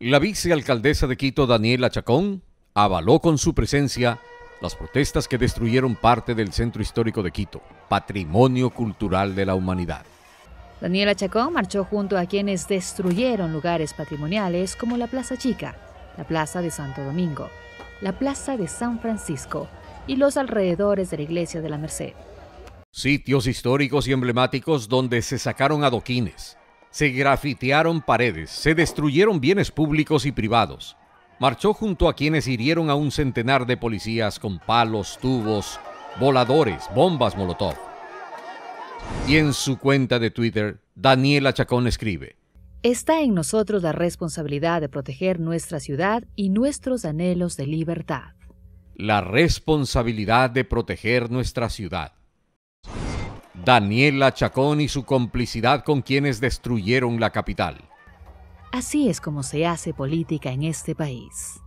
La vicealcaldesa de Quito, Daniela Chacón, avaló con su presencia las protestas que destruyeron parte del centro histórico de Quito, patrimonio cultural de la humanidad. Daniela Chacón marchó junto a quienes destruyeron lugares patrimoniales como la Plaza Chica, la Plaza de Santo Domingo, la Plaza de San Francisco y los alrededores de la Iglesia de la Merced. Sitios históricos y emblemáticos donde se sacaron adoquines, se grafitearon paredes, se destruyeron bienes públicos y privados. Marchó junto a quienes hirieron a un centenar de policías con palos, tubos, voladores, bombas Molotov. Y en su cuenta de Twitter, Daniela Chacón escribe, Está en nosotros la responsabilidad de proteger nuestra ciudad y nuestros anhelos de libertad. La responsabilidad de proteger nuestra ciudad. Daniela Chacón y su complicidad con quienes destruyeron la capital. Así es como se hace política en este país.